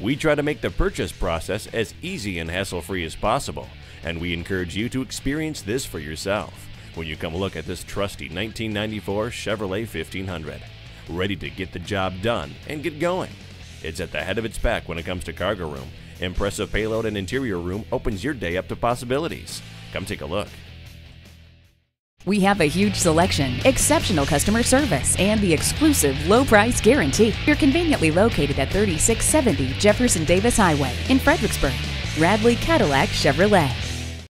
We try to make the purchase process as easy and hassle free as possible, and we encourage you to experience this for yourself when you come look at this trusty 1994 Chevrolet 1500. Ready to get the job done and get going. It's at the head of its pack when it comes to cargo room. Impressive payload and interior room opens your day up to possibilities. Come take a look. We have a huge selection, exceptional customer service, and the exclusive low price guarantee. You're conveniently located at 3670 Jefferson Davis Highway in Fredericksburg. Radley Cadillac Chevrolet.